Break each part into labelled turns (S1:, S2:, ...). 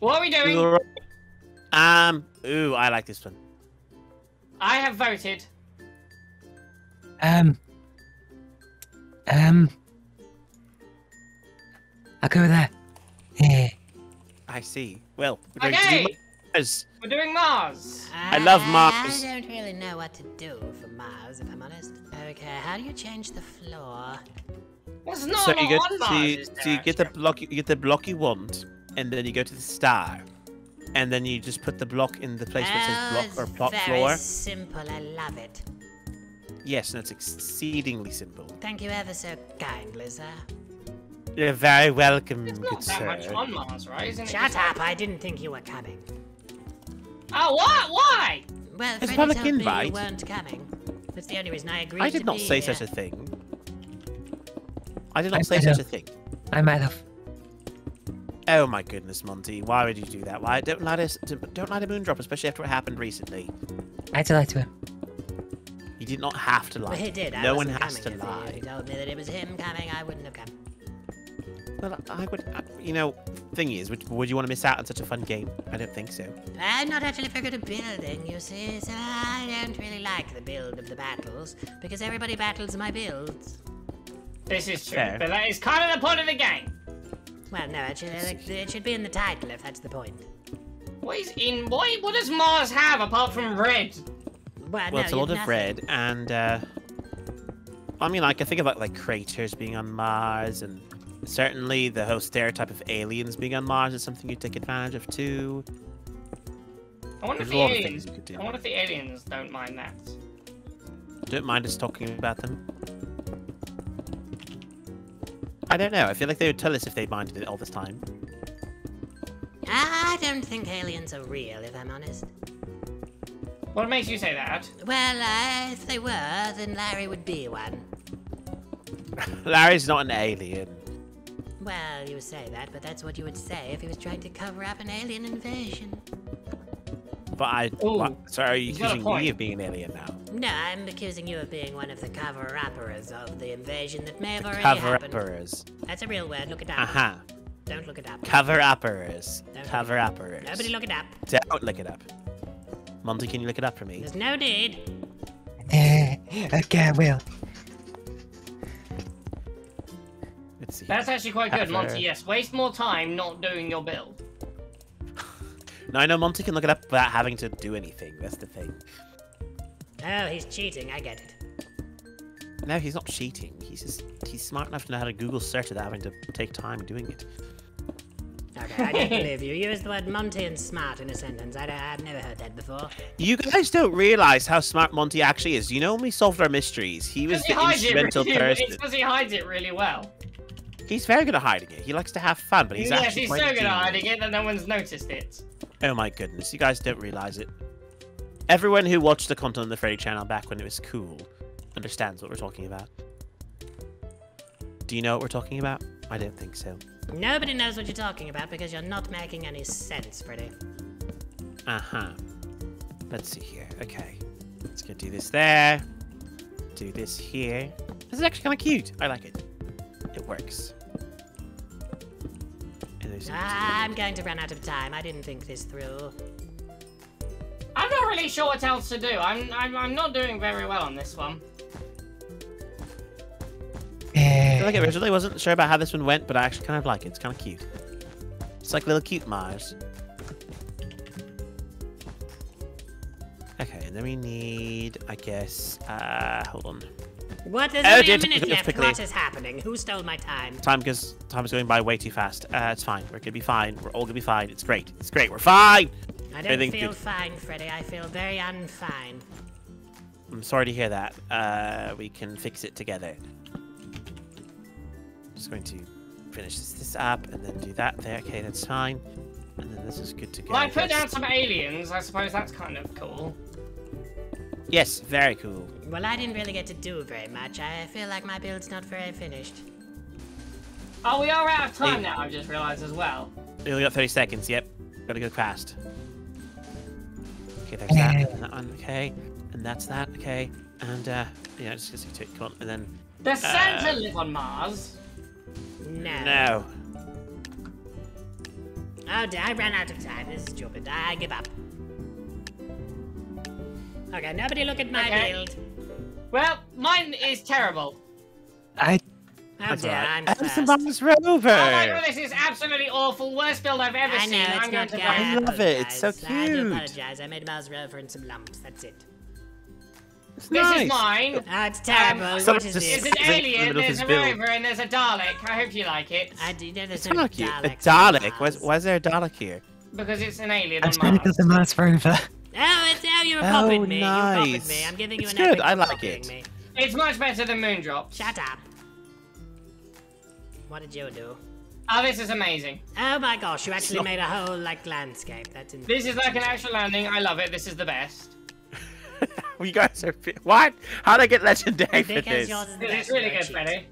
S1: What are we doing?
S2: Um. Ooh, I like this one.
S1: I have voted.
S3: Um. Um. I'll go there. Yeah.
S2: I see. Well, we're going to
S1: Okay.
S2: do Mars.
S1: We're doing Mars.
S2: I love Mars.
S4: I don't really know what to do for Mars, if I'm honest. Okay, how do you change the floor?
S1: There's not
S2: So you
S1: lot
S2: go
S1: on Mars.
S2: to,
S1: is
S2: so you get the
S1: actually?
S2: block you get the block you want, and then you go to the star, and then you just put the block in the place where it
S4: oh,
S2: says block or plot
S4: very
S2: floor.
S4: simple. I love it.
S2: Yes, and it's exceedingly simple.
S4: Thank you ever so kindly, sir.
S2: You're very welcome,
S1: There's
S2: good
S1: not that much
S2: sir.
S1: on Mars, right? Isn't it
S4: Shut
S1: just
S4: up!
S1: like-
S4: I didn't think you were coming.
S1: Oh, what? Why?
S4: Well,
S2: It's
S4: Freddy
S2: public
S4: told me you weren't coming. That's the only reason I agreed
S2: I
S4: to
S2: did not
S4: be
S2: say
S4: here.
S2: such a thing. I did
S3: I
S2: not say such
S3: uh,
S2: a thing.
S3: I might have.
S2: Oh my goodness, Monty! Why would you do that? Why don't light us? Don't light a Moondrop, especially after what happened recently.
S3: I had to lie to him.
S2: You did not have to lie.
S4: Well, he did. I
S2: No one
S4: wasn't
S2: has to
S4: coming if he-
S2: lie.
S4: If he told me that it was him coming, I wouldn't have come.
S2: Well, I would. uh, You know, thing is, would, would you want to miss out on such a fun game? I don't think so.
S4: I'm not actually very good at building, you see, so I don't really like the build of the battles, because everybody battles my builds.
S1: This is true,
S2: Fair.
S1: but that is kind of the point of the game.
S4: Well, no, actually, like, it should be in the title if that's the point.
S1: What is in? What? What does Mars have apart from red?
S4: Well,
S2: Well,
S4: no,
S2: it's a lot
S4: you've
S2: of red, and uh, I mean, like I think about like craters being on Mars, and certainly the whole stereotype of aliens being on Mars is something you take advantage of too.
S1: I wonder if
S2: There's a
S1: the aliens.
S2: things you could do.
S1: I wonder if the aliens don't mind that.
S2: Don't mind us talking about them. I don't know. I feel like they would tell us if they minded it all this time.
S4: I don't think aliens are real, if I'm honest.
S1: What makes you say that?
S4: Well, uh, if they were, then Larry would be one.
S2: Larry's not an alien.
S4: Well, you say that, but that's what you would say if he was trying to cover up an alien invasion.
S2: But I.
S1: Ooh,
S2: what? So are you
S1: he's got a
S2: accusing me of being an alien now?
S4: No, I'm accusing you of being one of the cover-uppers of the invasion that may have already
S2: Cover
S4: happened.
S2: uppers.
S4: That's a real word. Look it up.
S2: Uh huh.
S4: Don't look it up.
S2: Cover uppers.
S4: Don't-
S2: Cover uppers.
S4: Nobody look it up.
S2: Don't look it up. Monty, can you look it up for me?
S4: There's no need.
S3: Eh, okay, I will.
S2: Let's see.
S1: That's actually quite good, Monty. Yes, waste more time not doing your build.
S2: No, I know Monty can look it up without having to do anything. That's the thing.
S4: Oh, he's cheating. I get it.
S2: No, he's not cheating. He's just he's smart enough to know how to Google search without having to take time doing it.
S4: Okay, I don't believe you. You used the word Monty and smart in a sentence. I don't, I've never heard that before.
S2: You guys don't realize how smart Monty actually is. You know when we solved our mysteries, he was
S1: he
S2: the
S1: hides it
S2: instrumental
S1: really,
S2: person.
S1: It's because he hides it really well.
S2: He's very good at hiding it. He likes to have fun, but he's
S1: yes,
S2: actually
S1: he's
S2: quite
S1: so good at hiding it that no one's noticed it.
S2: Oh my goodness, you guys don't realize it. Everyone who watched the content on the Freddy channel back when it was cool understands what we're talking about. Do you know what we're talking about? I don't think so.
S4: Nobody knows what you're talking about because you're not making any sense, Freddy.
S2: Uh huh. Let's see here. Okay. Let's go do this there. Do this here. This is actually kind of cute. I like it. It works. And there's
S4: I'm going to run out of time. I didn't think this through.
S1: I'm not really sure what else to do. I'm I'm, I'm not doing very well on this one.
S2: I
S3: Eh,
S2: like I originally wasn't sure about how this one went, but I actually kind of like it. It's kind of cute. It's like little cute Mars. Okay, and then we need, I guess, uh, hold on.
S4: What? There's
S2: Oh,
S4: only
S2: dear,
S4: a minute
S2: quickly,
S4: left.
S2: quickly.
S4: What is happening? Who stole my time?
S2: Time goes, time is going by way too fast. Uh, it's fine. We're gonna be fine. We're all gonna be fine. It's great. It's great. We're fine.
S4: I don't
S2: Everything
S4: feel
S2: good.
S4: fine, Freddy. I feel very unfine.
S2: I'm sorry to hear that. Uh, we can fix it together. Just going to finish this, this up and then do that there. Okay, that's fine. And then this is good to go.
S1: Well, I put down some aliens. I suppose that's kind of cool.
S2: Yes, very cool.
S4: Well, I didn't really get to do very much. I feel like my build's not very finished.
S1: Oh, we are out of time
S2: Hey.
S1: now. I've just realised as well.
S2: We only got 30 seconds. Yep. Gotta go fast. Okay, there's that. And that one. Okay. And that's that. Okay. And, uh, yeah, just, just take come on. And then,
S1: Does Santa
S2: Uh,
S1: live on Mars?
S4: No.
S2: no.
S4: Oh, dear, I ran out of time. This is stupid. I give up. Okay, nobody look at my
S1: Okay.
S4: build.
S1: Well, mine is terrible.
S3: I
S4: Oh
S2: That's
S4: dear,
S2: alright.
S4: I'm
S2: Edison
S4: first.
S2: Rover.
S1: Oh my god, this is absolutely awful. Worst build I've ever
S4: I
S1: seen.
S4: know, it's
S1: I'm going
S4: not
S1: to
S4: good.
S2: I love it, it's so
S4: apologize. I do apologize. I made Mars Rover and some lumps. That's it.
S2: It's
S1: This
S2: nice.
S1: is mine.
S4: Oh, it's terrible.
S1: Um,
S4: what
S2: Someone
S4: is this?
S1: an
S2: Is it the
S1: alien, there's a
S2: build?
S1: rover, and there's a Dalek. I hope you like it.
S4: I do know there's
S2: It's
S4: some
S2: not cute. A
S4: Daleks
S2: Dalek. Why,
S4: Mars.
S2: why is there a Dalek here?
S1: Because it's an alien
S3: I'm
S1: on
S3: trying to
S1: Mars.
S3: build the Mars rover.
S4: Oh, it's oh, you were
S2: Oh,
S4: popping me. You
S2: nice.
S4: popped me. I'm giving you
S2: It's
S4: an
S2: good,
S4: epic
S2: I like it.
S4: Me.
S1: It's much better than Moondrops.
S4: Shut up. What did you do?
S1: Oh, this is amazing.
S4: Oh my gosh, you actually made a whole like landscape. That's in
S1: This is like an actual landing. I love it. This is the best.
S2: Well, you guys are. What? How'd I get legendary for
S4: because
S2: this?
S4: yours is the
S1: This
S4: best.
S1: is really good,
S4: cheat.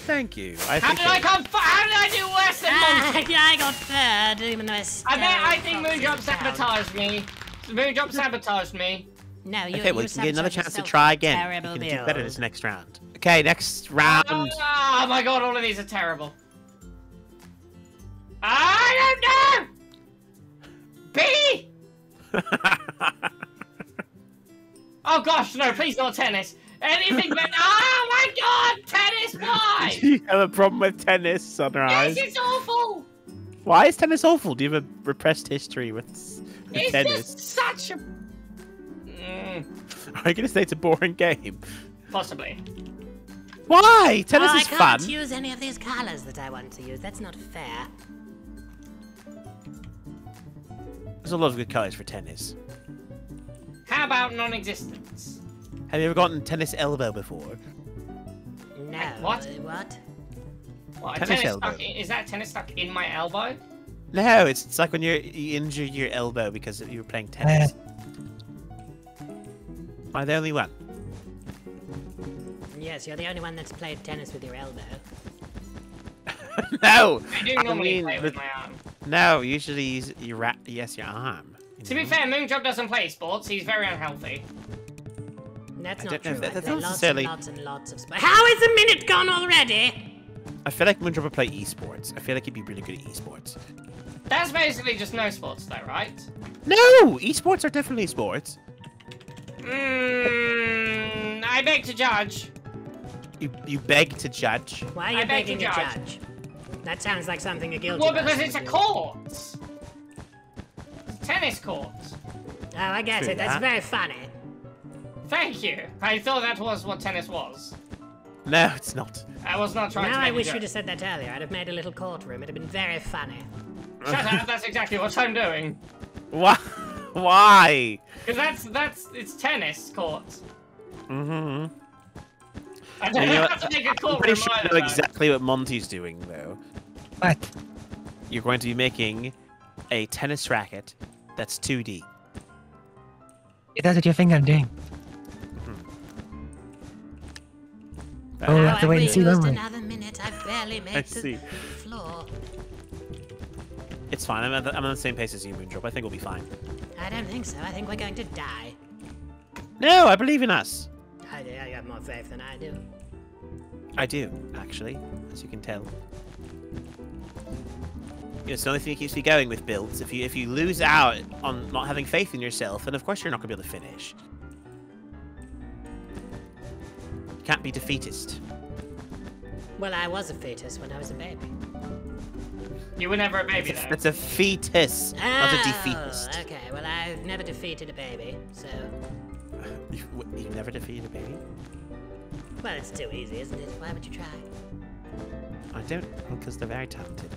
S1: Freddy.
S2: Well, thank you. I
S1: How did I come? f- How did I do worse than
S4: Ah,
S1: Monkey?
S4: I got third, even though I
S1: I bet uh,
S4: I
S1: think
S4: got
S1: Moondrop sabotaged me. Moondrop sabotaged me.
S4: No, you.
S2: Okay, well,
S4: you
S2: you can get another chance to try
S4: with
S2: again. You can
S4: build.
S2: do better this next round. Okay, next round.
S1: Oh, my god, all of these are terrible. I don't know! B! Oh gosh, no, please not tennis. Anything but. Oh my god, tennis, why?
S2: you have a problem with tennis, Sunrise?
S1: This is awful!
S2: Why is tennis awful? Do you have a repressed history with, with
S1: It's
S2: tennis?
S1: just such a. Mm,
S2: Are you going to say it's a boring game?
S1: possibly.
S2: Why? Tennis
S4: oh,
S2: is fun.
S4: I can't
S2: fun.
S4: use any of these colors that I want to use. That's not fair.
S2: There's a lot of good colours for tennis.
S1: How about non existence?
S2: Have you ever gotten tennis elbow before?
S4: No.
S1: what?
S4: What?
S1: What, a
S2: Tennis
S1: tennis
S2: elbow.
S1: stuck in, is that tennis stuck in my elbow?
S2: No, it's, it's like when you're, you injure your elbow because you were playing tennis. Am I the only one?
S4: Yes, you're the only one that's played tennis with your elbow.
S2: no!
S1: I do
S2: I mean,
S1: play it with my arm.
S2: No, usually use your ra- yes, your arm. you
S1: To be
S2: know?
S1: fair, Moondrop doesn't play sports. He's very unhealthy.
S4: That's
S2: I
S4: not
S2: don't know
S4: true.
S2: that- that's
S4: play
S2: not
S4: lots
S2: necessarily-
S4: and lots and lots of sports. How is a minute gone already?
S2: I feel like Moondrop would play esports. I feel like he'd be really good at esports.
S1: That's basically just no sports, though, right?
S2: No, esports are definitely sports.
S1: Mmm. I beg to judge.
S2: You you beg to judge.
S4: Why are
S1: I
S4: you
S1: beg to
S4: begging a
S1: judge.
S4: judge? That sounds like something a guilty
S1: Well, because it's a
S4: would do.
S1: court. Tennis court.
S4: Oh, I get
S2: True
S4: it. That's very funny.
S1: Thank you. I thought that was what tennis was.
S2: No, it's not.
S1: I was not trying
S4: Now
S1: to
S4: I wish
S1: joke.
S4: you'd have said that earlier. I'd have made a little courtroom. It'd have been very funny.
S1: Shut up. That's exactly what I'm doing.
S2: Why? Why?
S1: Because that's that's it's tennis court.
S2: Mm-hmm.
S1: I don't
S2: You know
S1: have to
S2: what?
S1: make a
S2: I'm pretty sure I
S1: either.
S2: know
S1: though.
S2: exactly what Monty's doing, though.
S3: What?
S2: You're going to be making a tennis racket that's 2D.
S3: That's what you think I'm doing. Oh, we'll have to wait and see,
S4: used
S3: won't we?
S4: another minute. I've barely made
S2: I
S4: the
S2: see.
S4: floor.
S2: It's fine. I'm, at the, I'm on the same pace as you, Moondrop. I think we'll be fine.
S4: I don't think so. I think we're going to die.
S2: No, I believe in us.
S4: I, do. I got more faith than I do.
S2: I do, actually, as you can tell. It's the only thing that keeps me going with builds. If you if you lose out on not having faith in yourself, then of course you're not going to be able to finish. Can't be defeatist.
S4: Well, I was a fetus when I was a baby.
S1: You were never a baby though.
S2: That's a fetus, not a
S4: Oh,
S2: defeatist.
S4: Okay, well, I've never defeated a baby, so.
S2: You've, you've never defeated a baby?
S4: Well, it's too easy, isn't it? Why would you try?
S2: I don't, because they're very talented.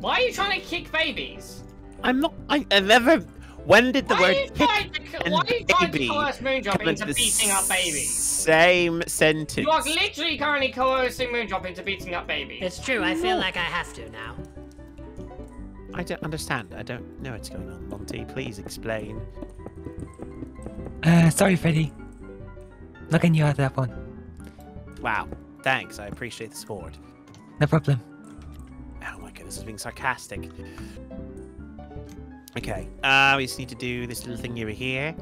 S1: Why are you trying to kick babies?
S2: I'm not. I, I never. When did the
S1: why,
S2: word kick
S1: trying to,
S2: and
S1: why are you trying to
S2: baby
S1: Moondrop
S2: come
S1: into
S2: the
S1: beating up babies?
S2: Same sentence.
S1: You are literally currently coercing Moondrop into beating up babies.
S4: It's true, I feel like I have to now.
S2: I don't understand. I don't know what's going on, Monty. Please explain.
S3: Uh, sorry, Freddy. Looking you at that one.
S2: Wow. Thanks. I appreciate the support.
S3: No problem.
S2: Oh my goodness, this is being sarcastic. Okay. Uh, we just need to do this little thing over here,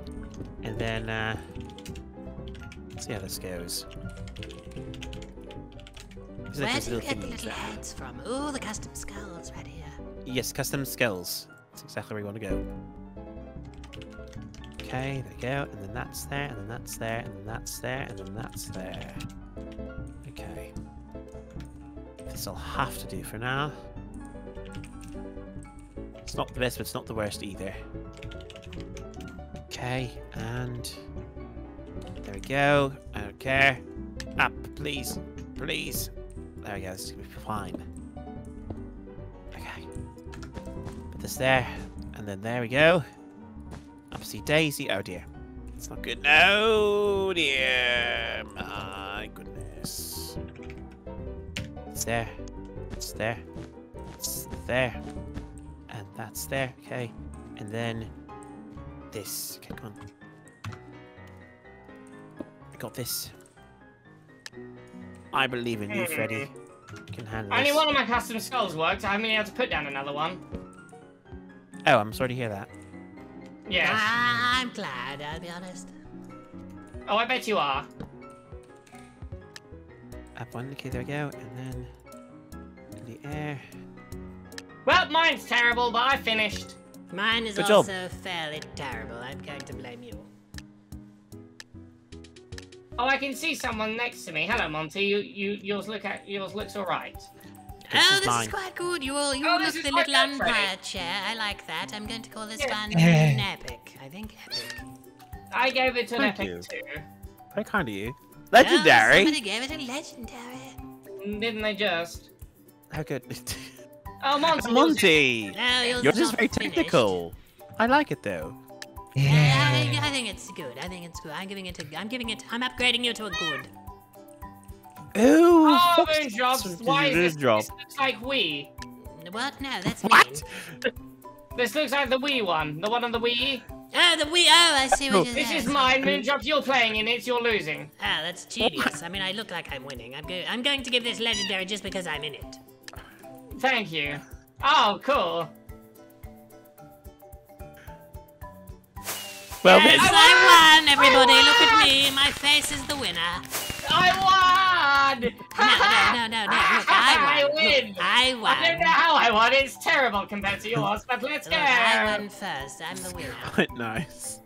S2: and then uh, see how this goes. It's like
S4: Where do you get the little heads from? Ooh, the custom skulls right here.
S2: Yes, custom skulls. That's exactly where you want to go. Okay, there you go. And then that's there, and then that's there, and then that's there, and then that's there. Okay. This I'll have to do for now. It's not the best, but it's not the worst either. Okay, and there we go. I don't care. Up, please, please. There we go. This is gonna be fine. Okay. Put this there, and then there we go. Upsy daisy. Oh dear. It's not good. No, dear. My goodness. It's there. It's there. It's there. And that's there. Okay. And then this. Okay, come on. I got this. I believe in you, hmm. Freddy. You can handle
S1: Only
S2: this.
S1: one of my custom skulls worked. I haven't been able to put down another one.
S2: Oh, I'm sorry to hear that.
S1: Yes.
S4: I'm glad, I'll be honest.
S1: Oh, I bet you are.
S2: Up one. Okay, there we go. And then in the air.
S1: Well, mine's terrible, but I finished.
S4: Mine is
S2: Good job.
S4: also fairly terrible. I'm going to blame you.
S1: Oh, I can see someone next to me. Hello, Monty. You, you, yours look at yours looks all right.
S2: This
S4: oh,
S2: is
S4: this
S2: mine.
S4: is quite good. You all, you
S1: Oh,
S4: look
S1: this is
S4: the little
S1: good, Freddy.
S4: umpire chair. I like that. I'm going to call this
S1: Yeah.
S4: one
S3: Yeah.
S4: epic. I think epic.
S1: I gave it an
S2: Thank
S1: epic
S2: you.
S1: two.
S2: Very kind of you.
S4: Oh,
S2: Legendary.
S4: somebody gave it a legendary.
S1: Didn't they just?
S2: How good.
S1: Oh, Monty. yours is-
S2: Monty.
S4: No, yours,
S2: Yours
S4: is
S2: is
S4: not
S2: very
S4: finished.
S2: technical. I like it though.
S4: Yeah,
S3: Yeah.
S4: I, I think it's good. I think it's good. I'm giving it a. I'm giving it. I'm upgrading you to a good.
S2: Ooh.
S1: Oh,
S2: Fox-
S1: Moondrops.
S2: Fox-
S1: Why is this?
S2: Moondrop.
S1: This looks like we.
S4: What? No, that's
S2: What?
S1: This looks like the Wii one. The one on the Wii.
S4: Oh, the Wii. Oh, I see what oh. you're
S1: This is mine, Moon Moondrop. You're playing in it. You're losing.
S4: Oh, that's genius. I mean, I look like I'm winning. I'm, go- I'm going to give this legendary just because I'm in it.
S1: Thank you. Oh, cool.
S2: Well,
S1: Yes,
S2: then.
S4: Yes, I won, everybody. Look at me. My face is the winner.
S1: I won!
S4: No, no, no, no, no. Look, I
S1: I
S4: won.
S1: win.
S4: Look, I
S1: I don't
S4: won.
S1: know how I won. It's terrible compared to yours, but let's
S4: Look, I won first. I'm the winner.
S2: Quite nice.